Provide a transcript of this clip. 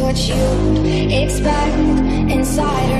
what you'd expect inside her.